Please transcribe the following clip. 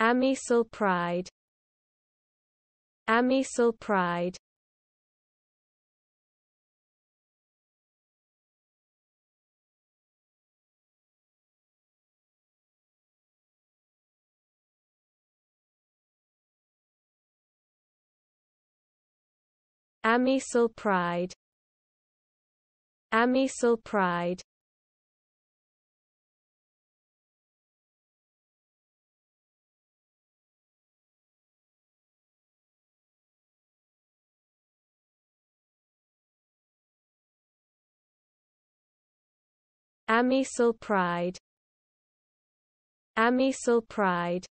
Amical pride. Amical pride. Pride. Pride Amical pride. Amical pride